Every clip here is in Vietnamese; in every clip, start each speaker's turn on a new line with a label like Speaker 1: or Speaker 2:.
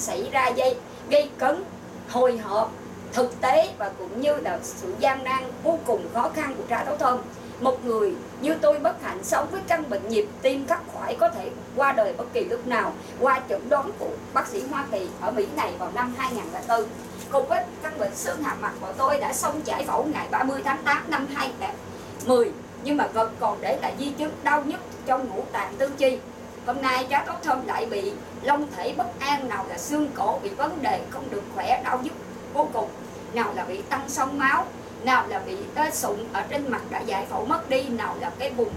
Speaker 1: xảy ra gây gây cấn, hồi hộp, thực tế và cũng như là sự gian nan vô cùng khó khăn của trá Táo Thơm. Một người như tôi bất hạnh sống với căn bệnh nhịp tim khắc khoải có thể qua đời bất kỳ lúc nào. Qua chẩn đoán của bác sĩ Hoa Kỳ ở Mỹ này vào năm 2004 cùng với căn bệnh xương hàm mặt của tôi đã xong giải phẫu ngày 30 tháng 8 năm 2010 nhưng mà vẫn còn để lại di chứng đau nhức trong ngũ tạng tư chi hôm nay cháu tốt thơm lại bị long thể bất an nào là xương cổ bị vấn đề không được khỏe đau nhức vô cùng. Nào là bị tăng sông máu nào là bị tê sụn ở trên mặt đã giải phẫu mất đi nào là cái vùng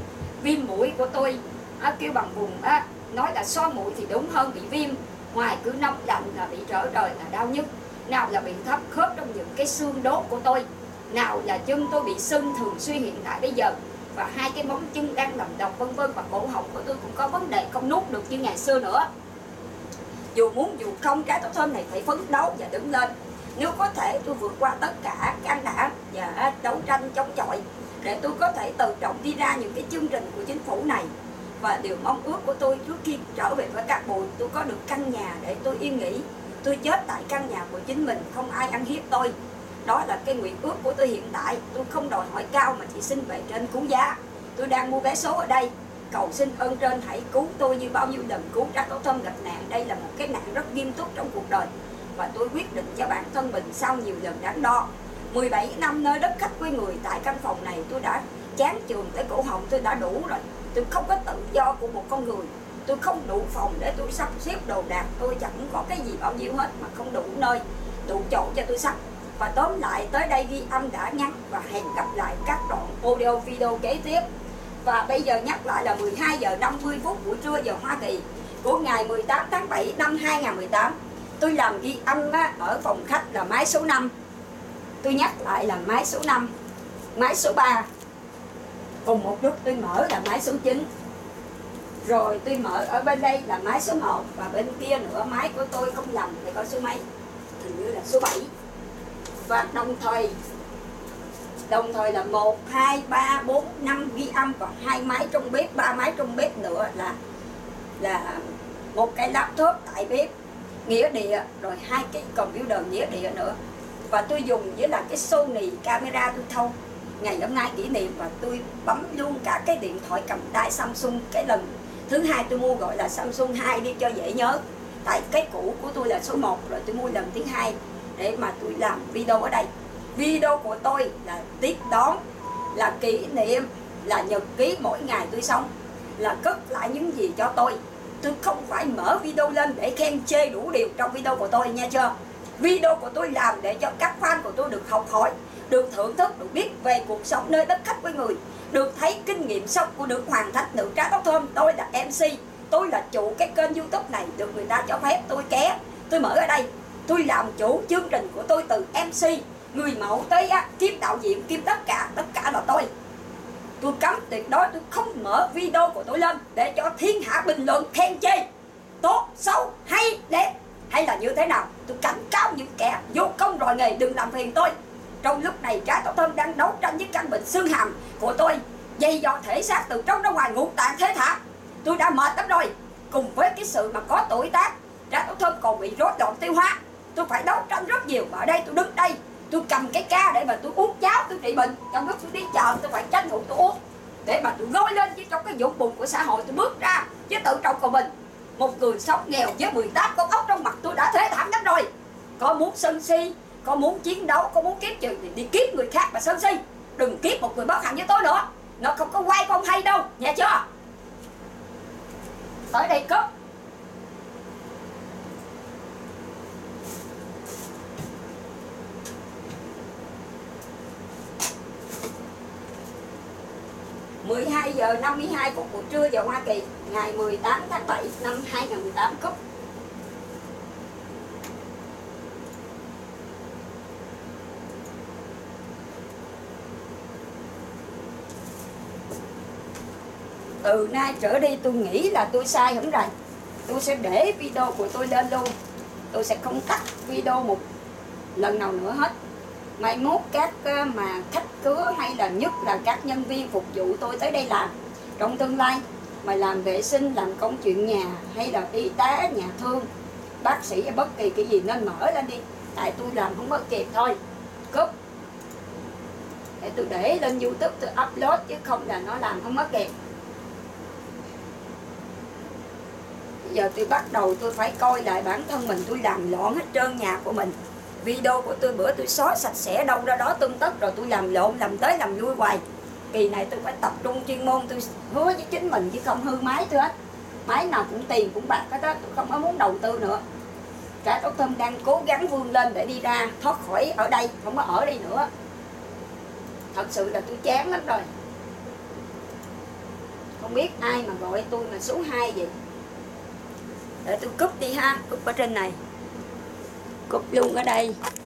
Speaker 1: viêm mũi của tôi à, kêu bằng vùng à, nói là so mũi thì đúng hơn bị viêm ngoài cứ nóng lạnh là bị trở trời là đau nhức. Nào là bị thấp khớp trong những cái xương đốt của tôi nào là chân tôi bị sưng thường xuyên hiện tại bây giờ và hai cái móng chân đang nằm đọc vân vân và cổ họng của tôi cũng có vấn đề không nuốt được như ngày xưa nữa. Dù muốn, dù không cái táo thơm này phải phấn đấu và đứng lên. Nếu có thể, tôi vượt qua tất cả căng đảm và đấu tranh chống chọi để tôi có thể tự trọng đi ra những cái chương trình của chính phủ này. Và điều mong ước của tôi, trước khi trở về với các bộ, tôi có được căn nhà để tôi yên nghỉ. Tôi chết tại căn nhà của chính mình, không ai ăn hiếp tôi đó là cái nguyện ước của tôi hiện tại. Tôi không đòi hỏi cao mà chỉ xin về trên cứu giá. Tôi đang mua vé số ở đây. Cầu xin ơn trên, hãy cứu tôi như bao nhiêu lần cứu trác tổ thâm gặp nạn. Đây là một cái nạn rất nghiêm túc trong cuộc đời. Và tôi quyết định cho bản thân mình sau nhiều lần đắn đo. 17 năm nơi đất khách với người tại căn phòng này, tôi đã chán trường tới cổ họng. Tôi đã đủ rồi. Tôi không có tự do của một con người. Tôi không đủ phòng để tôi sắp xếp đồ đạc. Tôi chẳng có cái gì bao nhiêu hết mà không đủ nơi, đủ chỗ cho tôi sắp và tóm lại tới đây ghi âm đã ngắn và hẹn gặp lại các đoạn audio video kế tiếp. Và bây giờ nhắc lại là 12 giờ 50 phút buổi trưa giờ Hoa Kỳ của ngày 18 tháng 7 năm 2018 tôi làm ghi âm á, ở phòng khách là máy số 5 tôi nhắc lại là máy số 5 máy số 3 cùng một lúc tôi mở là máy số 9 rồi tôi mở ở bên đây là máy số 1 và bên kia nữa máy của tôi không lầm thì có số mấy? Hình như là số 7 và đồng thời đồng thời là 1, 2, 3, 4, 5 ghi âm còn hai máy trong bếp, ba máy trong bếp nữa là là một cái laptop tại bếp nghĩa địa rồi hai cái computer nghĩa địa nữa. Và tôi dùng với là cái Sony camera tôi thâu ngày hôm nay kỷ niệm và tôi bấm luôn cả cái điện thoại cầm tay Samsung. Cái lần thứ hai tôi mua gọi là Samsung 2 đi cho dễ nhớ. Tại cái cũ của tôi là số 1 rồi tôi mua lần thứ hai để mà tôi làm video ở đây. Video của tôi là tiếp đón, là kỷ niệm, là nhật ký mỗi ngày tôi sống, là cất lại những gì cho tôi. Tôi không phải mở video lên để khen chê đủ điều trong video của tôi nha chưa? Video của tôi làm để cho các fan của tôi được học hỏi, được thưởng thức, được biết về cuộc sống nơi đất khách với người, được thấy kinh nghiệm sống của nữ hoàng thách nữ trá tóc thơm. Tôi là mc tôi là chủ cái kênh youtube này, được người ta cho phép, tôi ké, tôi mở ở đây tôi làm chủ chương trình của tôi từ mc người mẫu tới á, kiếm đạo diễn kiếm tất cả tất cả là tôi. Tôi cấm tuyệt đối tôi không mở video của tôi lên để cho thiên hạ bình luận khen chê. Tốt xấu hay đẹp hay là như thế nào tôi cảnh cáo những kẻ vô công rồi nghề đừng làm phiền tôi. Trong lúc này trái tổ thơm đang đấu tranh với căn bệnh xương hàm của tôi dây dò thể xác từ trong ra ngoài ngũ tạng thế thả tôi đã mệt lắm rồi. Cùng với cái sự mà có tuổi tác trái tổ thơm còn bị rối loạn tiêu hóa tôi phải đấu tranh rất nhiều. Mà ở đây tôi đứng đây, tôi cầm cái ca để mà tôi uống cháo, tôi trị bệnh. Trong lúc tôi đi chợ, tôi phải tranh thủ tôi uống. Để mà tôi gối lên chứ trong cái vũng bùn của xã hội tôi bước ra. Chứ tự trọng của mình, một người sống nghèo với 18 con ốc trong mặt tôi đã thế thảm lắm rồi. Có muốn sân si, có muốn chiến đấu, có muốn kiếp trừ thì đi kiếp người khác mà sân si. Đừng kiếp một người bất hạnh với tôi nữa. Nó không có quay con hay đâu. Nghe chưa? Tới đây cướp 12 giờ 52 phút buổi trưa giờ Hoa Kỳ, ngày 18 tháng 7 năm 2018 cúp. Từ nay trở đi tôi nghĩ là tôi sai hẳn rồi tôi sẽ để video của tôi lên luôn. Tôi sẽ không cắt video một lần nào nữa hết mai mốt các ờ, mà khách cứa hay là nhất là các nhân viên phục vụ tôi tới đây làm. Trong tương lai mà làm vệ sinh, làm công chuyện nhà hay là y tế nhà thương, bác sĩ hay bất kỳ cái gì nên mở lên đi. Tại tôi làm không có kịp thôi. Cúp. Để tôi để lên youtube tôi upload chứ không là nó làm không có kịp. Giờ tôi bắt đầu tôi phải coi lại bản thân mình, tôi làm lộn hết trơn nhà của mình video của tôi, bữa tôi xóa sạch sẽ đâu ra đó tương tất, rồi tôi làm lộn, làm tới làm lui hoài. Kỳ này tôi phải tập trung chuyên môn, tôi hứa với chính mình chứ không hư máy tôi hết. Máy nào cũng tiền, cũng bạc hết á, tôi không có muốn đầu tư nữa. Cả tốt thơm đang cố gắng vươn lên để đi ra, thoát khỏi ở đây, không có ở đây nữa. Thật sự là tôi chán lắm rồi. Không biết ai mà gọi tôi mà số 2 vậy. Để tôi cúp đi ha, cúp ở trên này cúp luôn ở đây.